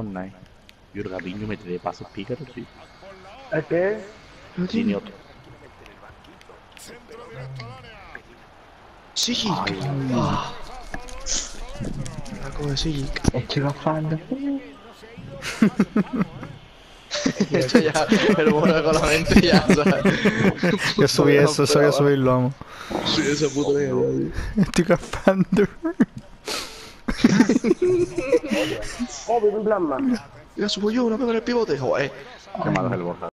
Fortnite. Y Urgapiño mete de pasos pícaros, sí. ¿Es qué? Sí, ni otro. Sigic. Ah. Saco de Sigic. Estoy gafando. Esto ya, el mono con la mente ya, ¿sabes? Yo subí eso, eso voy a subirlo, vamos. Sí, esa puta idea, tío. Estoy gafando. Oh, vi un plasma. Ya subo yo, una pega en el pivote, joder. Qué malo es el Borja.